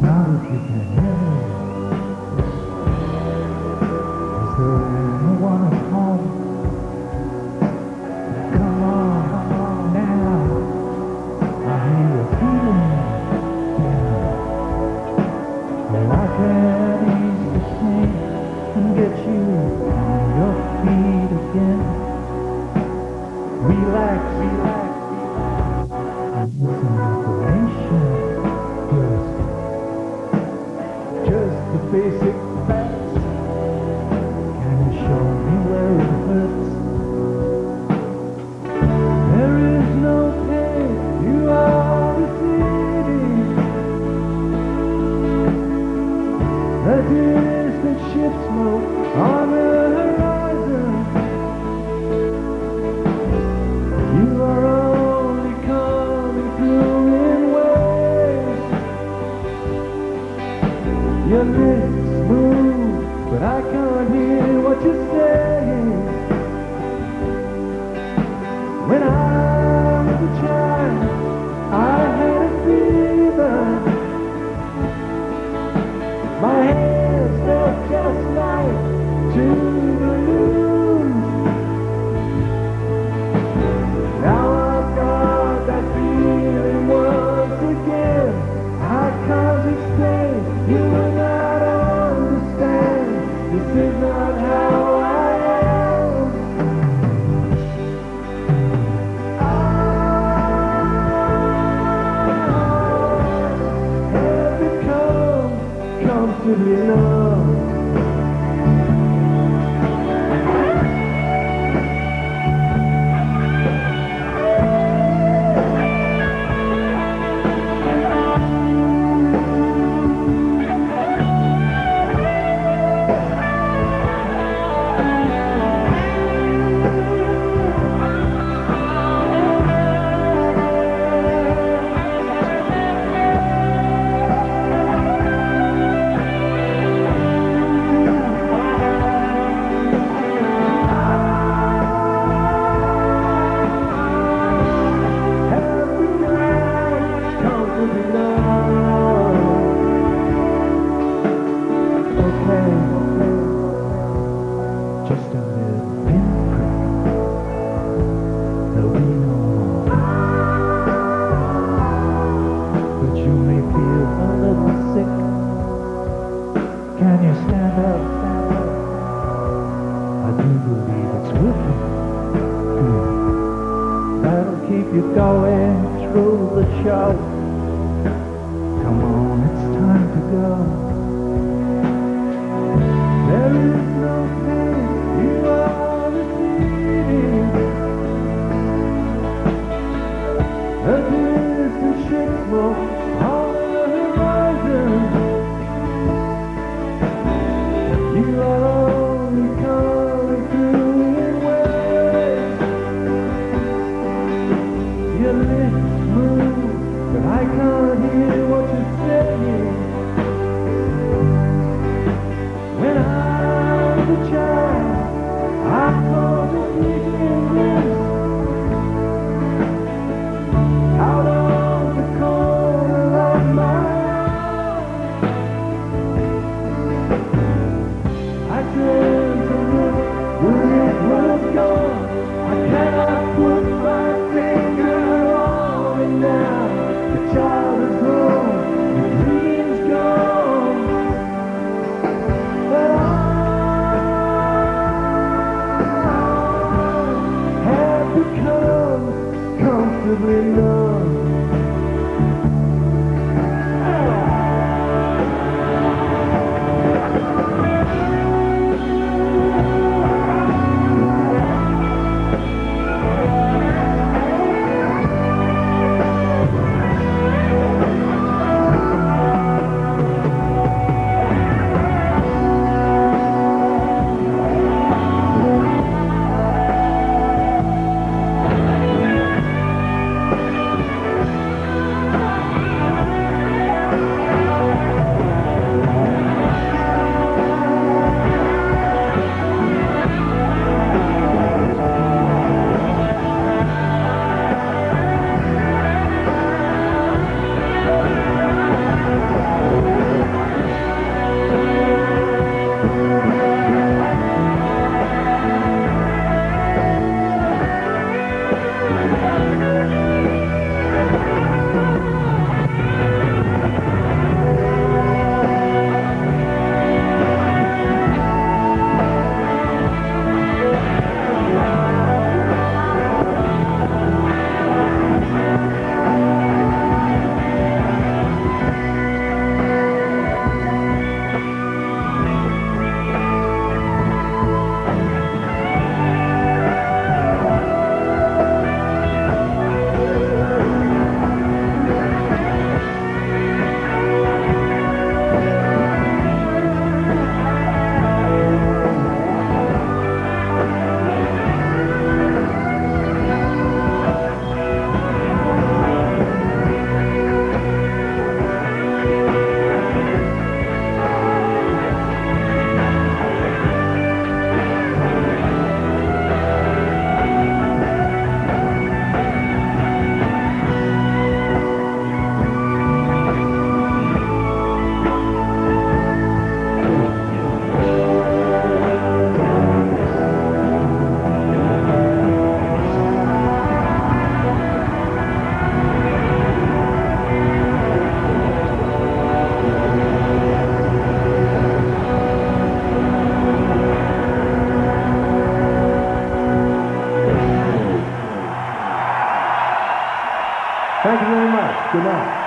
now that you can hear. your lips move, but I can't hear what you're saying. When I was a child, I had a fever. My hands felt just like two. you know. halfway through the show. Come on, it's time to go. There is no pain you are receiving. A distant ship will your lips move, but I can't hear what you're saying. possibly know? Good night.